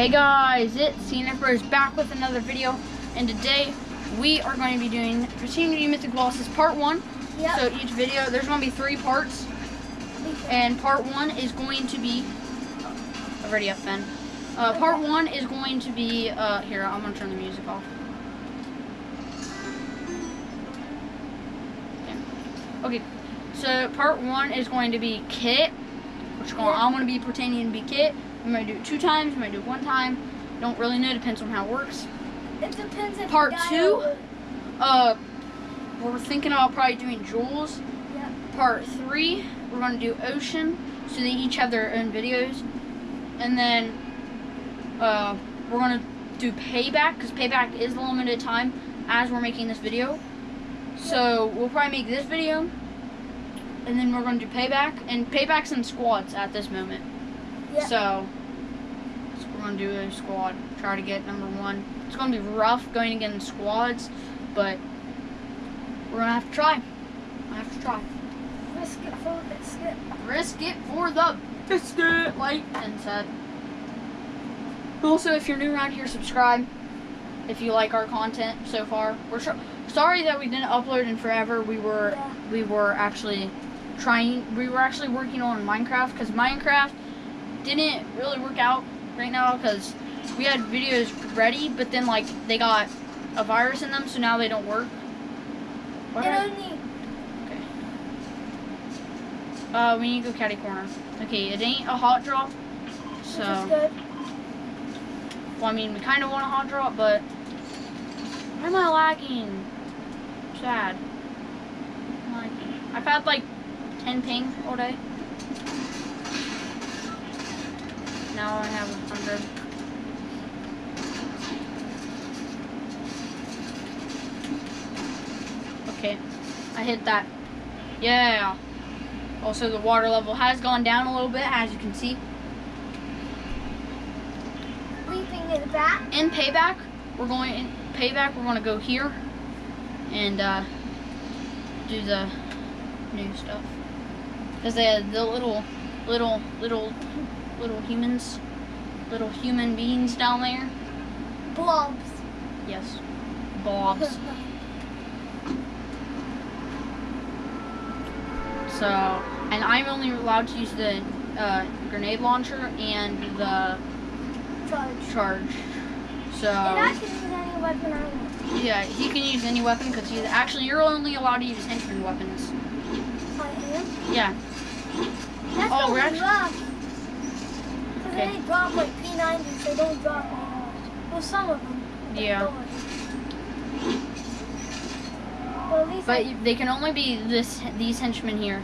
Hey guys, it's C&F Bros back with another video, and today we are going to be doing Continuity Mythic Bosses Part 1. Yep. So each video, there's going to be three parts, and Part 1 is going to be, oh, already up Ben. Uh, part 1 is going to be, uh, here, I'm going to turn the music off. Okay. okay, so Part 1 is going to be Kit, which going, I'm going to be pretending to be Kit. We might do it two times, we might do it one time. Don't really know, depends on how it works. It depends if Part two? Uh, we're thinking about probably doing. Yep. Part three, we're gonna do Ocean, so they each have their own videos. And then, uh, we're gonna do Payback, because Payback is the limited time as we're making this video. So, we'll probably make this video, and then we're gonna do Payback, and Payback's in squads at this moment. So, we're gonna do a squad. Try to get number one. It's gonna be rough going against squads, but we're gonna have to try. I have to try. Risk it for the biscuit. Risk it for the biscuit, like and said. Also, if you're new around here, subscribe. If you like our content so far, we're sorry that we didn't upload in forever. We were Yeah. we were actually trying. We were actually working on Minecraft because Minecraft didn't really work out right now because we had videos ready, but then like they got a virus in them, so now they don't work. What It only Okay. Uh, we need to go catty corner. Okay, it ain't a hot drop. So, well, I mean, we kind of want a hot drop, but why am I lagging? Sad. I'm. I've had like 10 ping all day. Now I have a 100. Okay, I hit that. Yeah. Also, the water level has gone down a little bit, as you can see. Leaping in the back. in payback, we're going in payback. We're going to go here and uh, do the new stuff because they had the little, little, little, little humans, little human beings down there. Blobs. Yes, blobs. so, and I'm only allowed to use the uh, grenade launcher and the Charge. charge. So. And I use any weapon Yeah, he can use any weapon because he's actually you're only allowed to use henchman weapons. I am. Yeah. That's Oh, we're rough. Okay. they drop like P90s, they don't drop any Well, some of them. Yeah. Well, at least But I, they can only be this these henchmen here.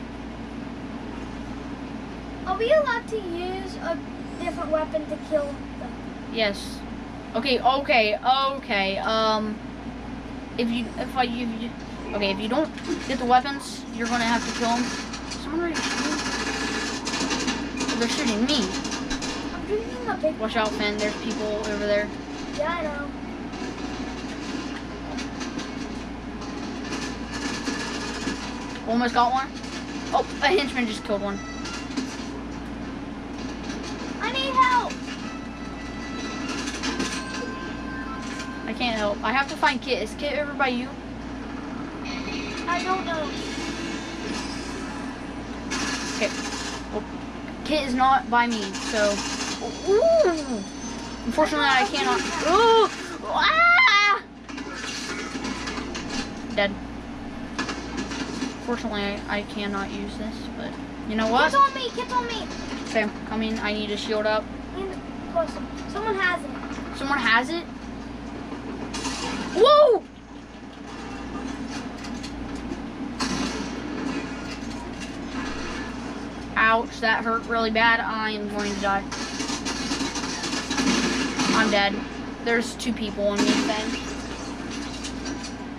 are we allowed to use a different weapon to kill them? Yes. Okay. Okay. Okay. Um. If you if I if you okay if you don't get the weapons, you're gonna have to kill them. Someone already shooting? They're shooting me. I'm drinking a big Watch out, Finn. There's people over there. Yeah, I know. Almost got one. Oh, a henchman just killed one. I need help. I can't help. I have to find Kit. Is Kit over by you? I don't know. Okay. Well, Kit is not by me, so. Ooh. Unfortunately, I cannot. Ooh. Ah! Dead. Fortunately, I, I cannot use this, but you know what? Kids on me, kids on me. Okay, coming. I need a shield up. Someone has it. Someone has it. Whoa! Ouch, that hurt really bad. I am going to die. I'm dead. There's two people on me then.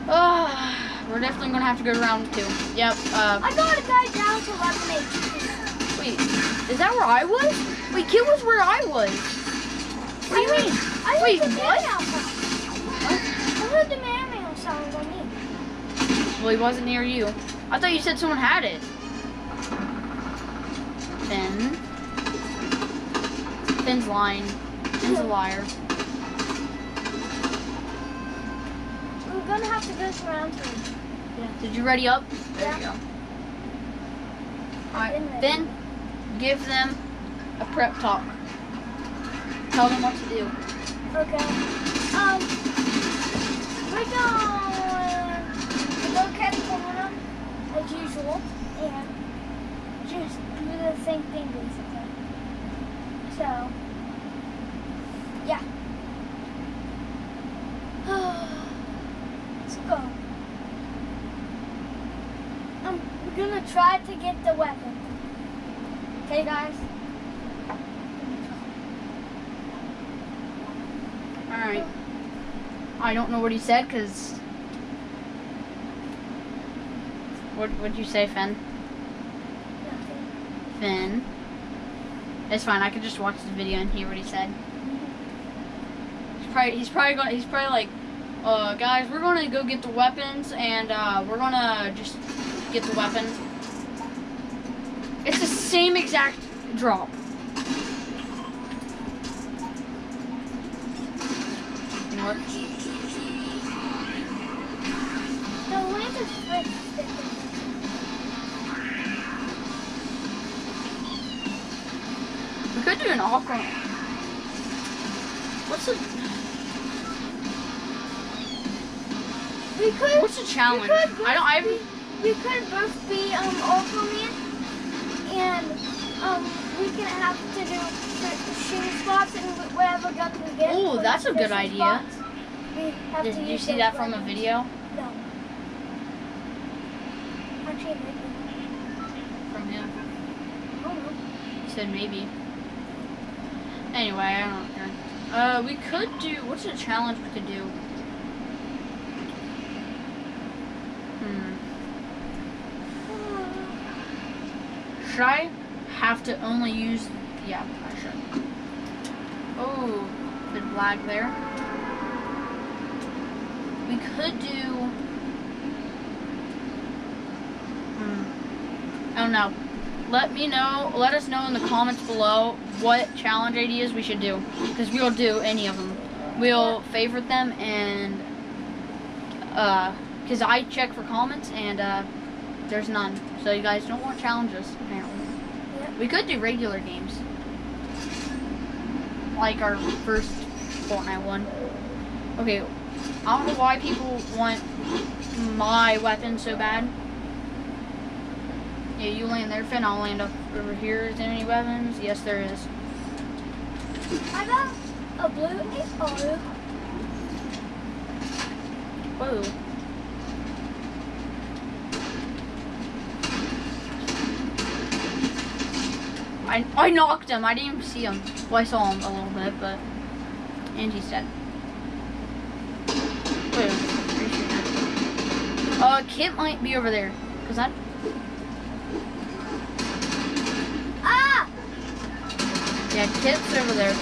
Ah, we're definitely gonna have to go to round two. Yep. Uh, I got a guy down to 11 HP. wait, is that where I was? Wait, Kid was where I was. What do you mean? I Wait, what? sound. I heard the mail sound on me. Well, he wasn't near you. I thought you said someone had it. Finn. Finn's lying. He's a liar. We're gonna have to go to round two. Did you ready up? There you Yeah. go. Alright, then give them a prep talk. Tell them what to do. Okay. Um, we're going to go California as usual and just do the same thing basically. So, yeah. Let's go. We're gonna try to get the weapon. Okay, guys? Alright. I don't know what he said because. What would you say, Finn? Nothing. Finn. It's fine. I could just watch the video and hear what he said. Mm-hmm. He's probably he's probably going. He's probably like, uh, guys, we're gonna go get the weapons and uh, we're gonna just get the weapons. It's the same exact drop. You what? The lens is switched. We could do an aqua. What's the We could. What's the challenge? We could both I don't. I be, we could both be um Aquaman, and um we can have to do sh- shooting spots and whatever gun we get. Ooh, that's a good idea. spots, Did you see that from a video No. Actually, maybe. from him? I don't know. He said maybe. Anyway, I don't care. Uh, we could do. What's a challenge we could do? Hmm. Should I have to only use? Yeah, I should. Oh, the lag there. We could do. Hmm. I don't know. Let me know. Let us know in the comments below what challenge ideas we should do, because we'll do any of them. We'll favorite them and uh, because I check for comments and uh, there's none. So you guys don't want challenges apparently. Yep. We could do regular games. Like our first Fortnite one. Okay, I don't know why people want my weapon so bad. Yeah, you land there, Finn. I'll land up over here. Is there any weapons? Yes, there is. I got a blue arrow. Whoa. I, I knocked him. I didn't even see him. Well, I saw him a little bit, but. And he's dead. Wait, he? Uh, Kit might be over there. Cause I. Ah! Yeah, Kit's over there.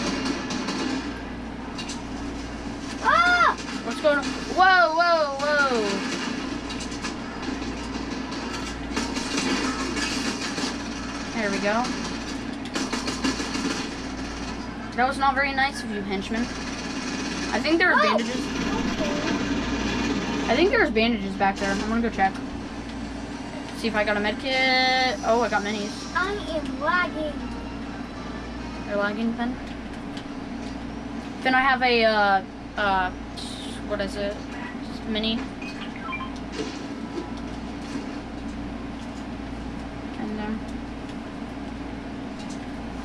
Ah! What's going on? Whoa, whoa, whoa. There we go. That was not very nice of you, henchman. I think there are Oh. bandages. I think there's bandages back there. I'm gonna go check. See if I got a med kit. Oh, I got minis. I am lagging. They're lagging, Finn. Finn, I have a, uh, uh, what is it? Mini. And, um,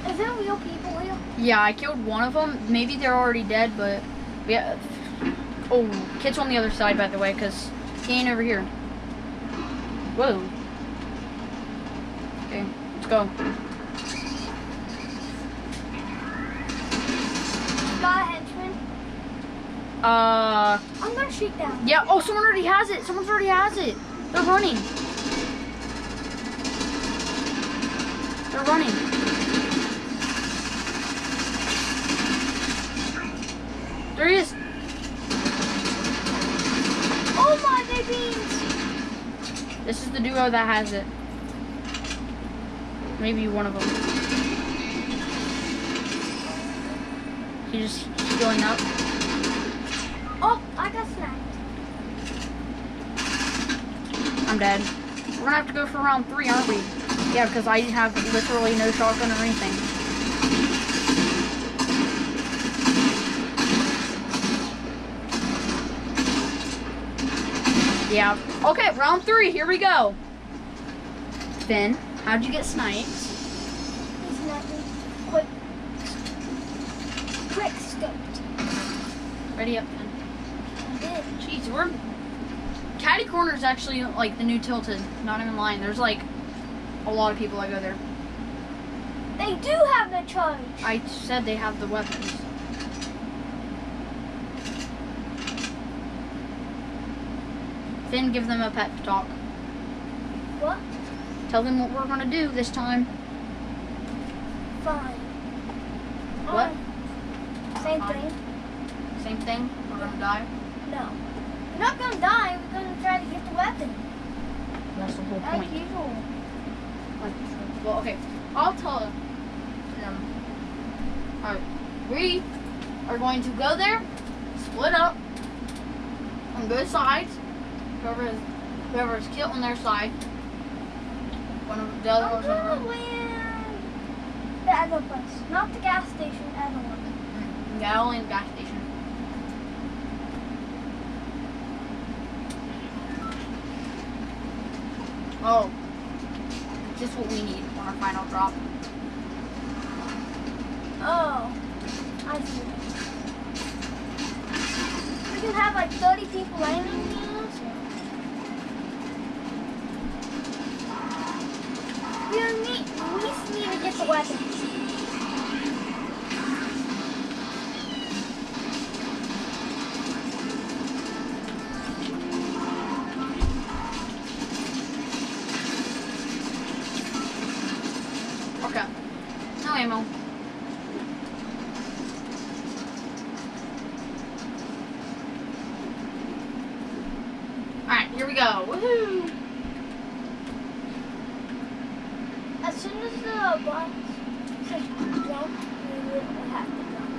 Is there real people? Yeah, I killed one of them. Maybe they're already dead, but yeah. oh, Kit's on the other side, by the way, because he ain't over here. Whoa. Okay, let's go. Got a henchman. Uh, I'm gonna shoot down. yeah, oh, someone already has it. Someone already has it. They're running. They're running. There he is. Oh my babies! This is the duo that has it. Maybe one of them. He's just healing up. Oh, I got snapped. I'm dead. We're gonna have to go for round three, aren't we? Yeah, because I have literally no shotgun or anything. Yeah. Okay, round three. Here we go. Finn, how'd you get sniped? Quick. Quick scoped. Ready up, Finn. Jeez, we're. Catty Corner is actually like the new Tilted. Not even lying. There's like a lot of people that go there. They do have the charge. I said they have the weapons. Finn, give them a pep talk. What? Tell them what we're gonna do this time. Fine. What? Same Fine. thing. Same thing. We're gonna die. No. We're not gonna die. We're gonna try to get the weapon. That's the whole Like point. usual. Well, okay. I'll tell them. Alright. We are going to go there, split up on both sides. Whoever is whoever is killed on their side. One of the other I'm one's gonna gonna run. land the other place, not the gas station. Other one. Yeah, only the gas station. Oh. Just what we need on our final drop. Oh, I see. We can have like 30 people landing here. We don't need, we just need to soon as the box says jump, have to jump.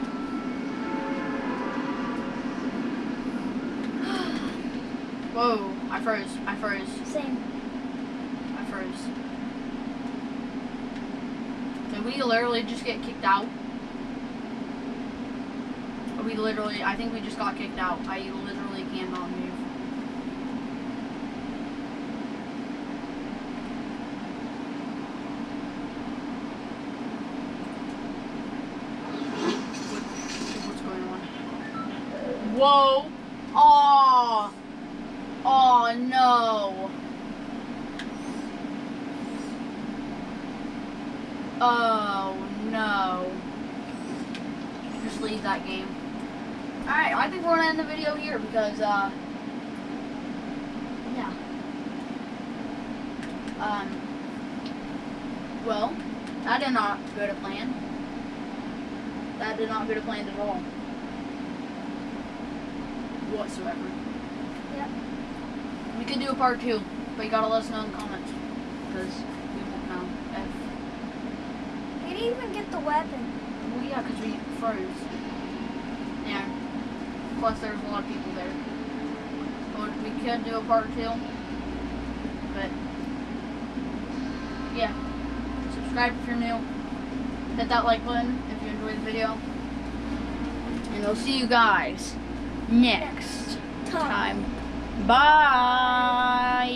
Whoa, I froze. I froze. Same. I froze. Did we literally just get kicked out? We literally, I think we just got kicked out. I literally cannot move. What- What's going on? Whoa! Oh! Oh no! Oh no. Just leave that game. Alright, I think we're gonna end the video here because uh yeah. Um well, that did not go to plan. That did not go to plan at all. Whatsoever. Yep. We could do a part two, but you gotta let us know in the comments. Because we won't know if We didn't even get the weapon. Well, yeah, because we froze. Yeah. Plus, there's a lot of people there. But we could do a part two. But, yeah. Subscribe if you're new. Hit that like button if you enjoyed the video. And we'll see you guys next time. Bye.